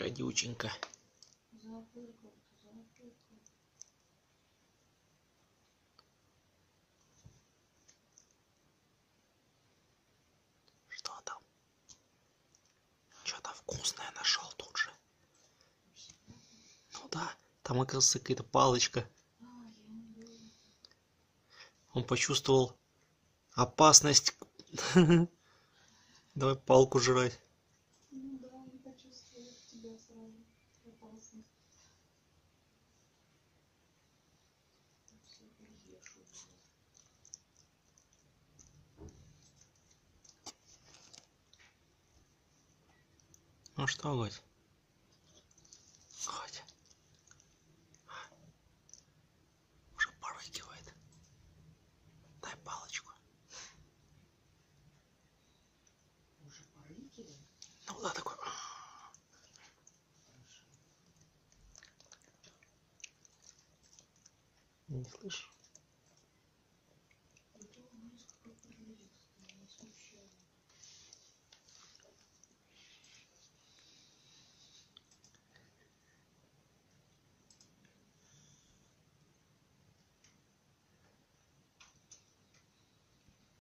гадюченька. Что там? Что-то вкусное нашел тут же. Ну да там оказывается какая-то палочка. Он почувствовал опасность. Давай палку жрать Ну да, он почувствовал тебя сразу. Опасность. Всё, переешь уже. Ну что Годь хоть. Уже порыкивает дай палочку. Уже порыкивает? ну да такой не слышишь